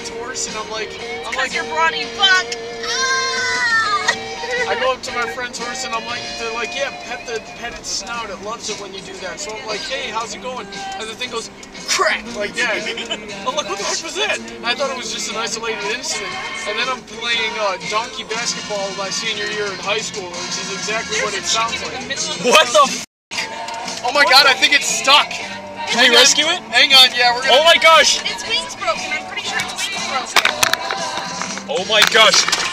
friend's horse, and I'm like, I'm like, you're brawny fuck. Ah! I go up to my friend's horse, and I'm like, they're like, yeah, pet the pet its snout. It loves it when you do that. So I'm like, hey, how's it going? And the thing goes, crack, like that. I'm like, what the heck was that? I thought it was just an isolated incident. And then I'm playing uh, donkey basketball my senior year in high school, which is exactly what it sounds chicken in the like. the What the? road. F- Oh my god, I think it's stuck. Can we rescue it? Hang on, yeah, we're Oh gonna. Oh my gosh! Its wings broken. I'm pretty sure its wings broken. Oh my gosh!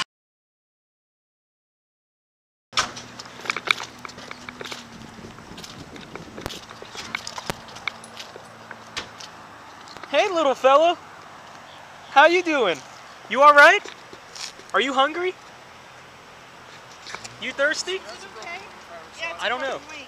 Hey, little fellow. How you doing? You all right? Are you hungry? You thirsty? Okay. Yeah, I don't know. broken.